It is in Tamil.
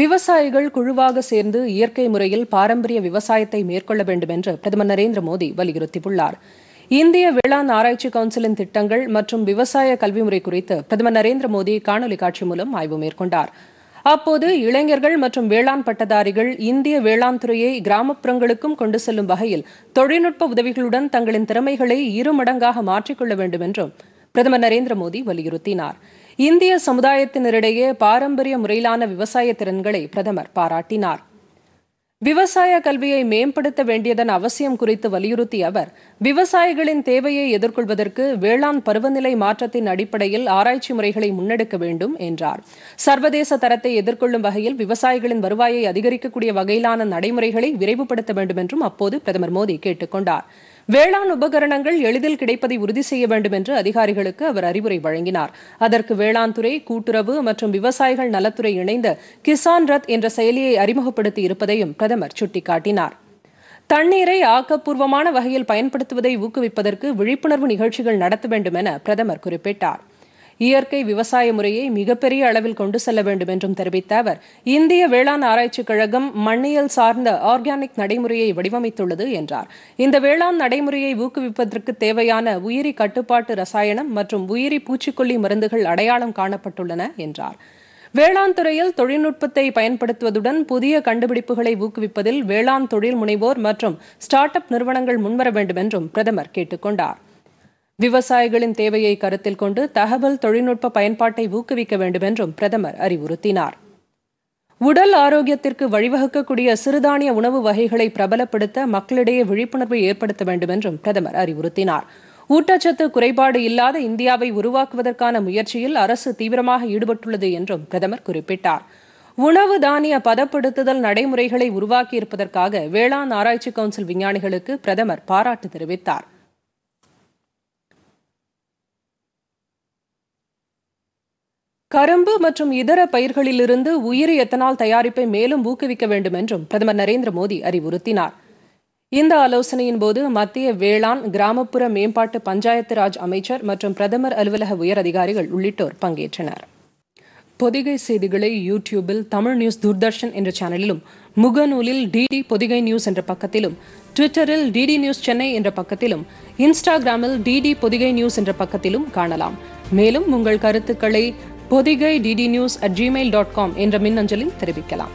விவசாயிகள் குழுவாக சேர்ந்து இயற்கை முறையில் பாரம்பரிய விவசாயத்தை மேற்கொள்ள வேண்டும் என்று பிரதமர் நரேந்திர மோடி வலியுறுத்தியுள்ளார். இந்திய வேளாண் ஆராய்ச்சி கவுன்சிலின் திட்டங்கள் மற்றும் விவசாய கல்வி முறை குறித்து பிரதமர் நரேந்திர மோடி காணொலி காட்சி மூலம் ஆய்வு மேற்கொண்டார். அப்போது இளைஞர்கள் மற்றும் வேளாண் பட்டதாரிகள் இந்திய வேளாண் துறையை கிராமப்புறங்களுக்கும் கொண்டு செல்லும் வகையில் தொழில்நுட்ப உதவிகளுடன் தங்களின் திறமைகளை இரு மடங்காக மாற்றிக்கொள்ள வேண்டும் என்றும் பிரதமர் நரேந்திர மோடி வலியுறுத்தினார். இந்திய சமுதாயத்தினரிடையே பாரம்பரிய முறையிலான விவசாய திறன்களை பிரதமர் பாராட்டினார். விவசாய கல்வியை மேம்படுத்த வேண்டியதன் அவசியம் குறித்து வலியுறுத்திய அவர் விவசாயிகளின் தேவையை எதிர்கொள்வதற்கு வேளாண் பருவநிலை மாற்றத்தின் அடிப்படையில் ஆராய்ச்சி முறைகளை முன்னெடுக்க வேண்டும் என்றார். சர்வதேச தரத்தை எதிர்கொள்ளும் வகையில் விவசாயிகளின் வருவாயை அதிகரிக்கக்கூடிய வகையிலான நடைமுறைகளை விரைவுபடுத்த வேண்டும் என்றும் அப்போது பிரதமர் மோடி கேட்டுக் கொண்டாா் வேளாண் உபகரணங்கள் எளிதில் கிடைப்பதை உறுதி செய்ய வேண்டும் என்று அதிகாரிகளுக்கு அவர் அறிவுரை வழங்கினார். அதற்கு வேளாண் துறை கூட்டுறவு மற்றும் விவசாயிகள் நலத்துறை இணைந்து கிசான் ரத் என்ற செயலியை அறிமுகப்படுத்தி இருப்பதையும் பிரதமர் சுட்டிக்காட்டினார். தண்ணீரை ஆக்கப்பூர்வமான வகையில் பயன்படுத்துவதை ஊக்குவிப்பதற்கு விழிப்புணர்வு நிகழ்ச்சிகள் நடத்த வேண்டும் என பிரதமர் குறிப்பிட்டார். இயற்கை விவசாய முறையை மிகப்பெரிய அளவில் கொண்டு செல்ல வேண்டும் என்றும் தெரிவித்த அவர் இந்திய வேளாண் ஆராய்ச்சிக் கழகம் மண்ணியல் சார்ந்த ஆர்கானிக் நடைமுறையை வடிவமைத்துள்ளது என்றார். இந்த வேளாண் நடைமுறையை ஊக்குவிப்பதற்கு தேவையான உயிரி கட்டுப்பாட்டு ரசாயனம் மற்றும் உயிரி பூச்சிக்கொல்லி மருந்துகள் அடையாளம் காணப்பட்டுள்ளன என்றார். வேளாண் துறையில் தொழில்நுட்பத்தை பயன்படுத்துவதுடன் புதிய கண்டுபிடிப்புகளை ஊக்குவிப்பதில் வேளாண் தொழில் முனைவோர் மற்றும் ஸ்டார்ட் அப் நிறுவனங்கள் முன்வர வேண்டும் என்றும் பிரதமர் கேட்டுக்கொண்டார் விவசாயிகளின் தேவையை கருத்தில் கொண்டு தகவல் தொழில்நுட்ப பயன்பாட்டை ஊக்குவிக்க வேண்டும் என்றும் பிரதமர் அறிவுறுத்தினார். உடல் ஆரோக்கியத்திற்கு வழிவகுக்கக்கூடிய சிறுதானிய உணவு வகைகளை பிரபலப்படுத்த மக்களிடையே விழிப்புணர்வை ஏற்படுத்த வேண்டும் என்றும் பிரதமர் அறிவுறுத்தினார். ஊட்டச்சத்து குறைபாடு இல்லாத இந்தியாவை உருவாக்குவதற்கான முயற்சியில் அரசு தீவிரமாக ஈடுபட்டுள்ளது என்றும் பிரதமர் குறிப்பிட்டார். உணவு தானிய பதப்படுத்துதல் நடைமுறைகளை உருவாக்கியிருப்பதற்காக வேளாண் ஆராய்ச்சி கவுன்சில் விஞ்ஞானிகளுக்கு பிரதமர் பாராட்டு தெரிவித்தார். கரும்பு மற்றும் இதர பயிர்களிலிருந்து உயிரி எத்தனால் தயாரிப்பை மேலும் ஊக்குவிக்க வேண்டும் என்றும் பிரதமர் நரேந்திர மோடி அறிவுறுத்தினார். இந்த ஆலோசனையின் போது மத்திய வேளாண் கிராமப்புற மேம்பாட்டு பஞ்சாயத்து ராஜ் அமைச்சர் மற்றும் பிரதமர் அலுவலக உயர் அதிகாரிகள் உள்ளிட்டோர் பங்கேற்றனர். பொதிகை செய்திகளை யூடியூபில் தமிழ் நியூஸ் தூர்தர்ஷன் என்ற சேனலிலும் முகநூலில் டிடி பொதிகை நியூஸ் என்ற பக்கத்திலும் ட்விட்டரில் டிடி நியூஸ் சென்னை என்ற பக்கத்திலும் இன்ஸ்டாகிராமில் டிடி பொதிகை நியூஸ் என்ற பக்கத்திலும் காணலாம். மேலும் உங்கள் கருத்துக்களை Pothigai DD news at Gmail dot com என்ற மின்னஞ்சலில் தெரிவிக்கலாம்.